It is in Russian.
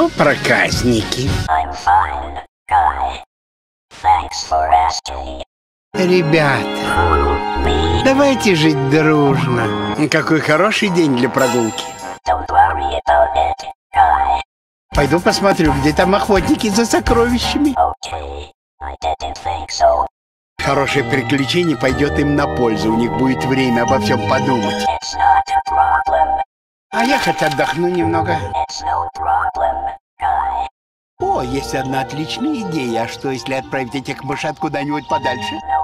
Ну, проказники. Ребята, давайте жить дружно. Какой хороший день для прогулки. It. Пойду посмотрю, где там охотники за сокровищами. Okay. So. Хорошее приключение пойдет им на пользу. У них будет время обо всем подумать. It's not. А я хоть отдохну немного. О, есть одна отличная идея. А что, если отправить этих мышат куда-нибудь подальше? No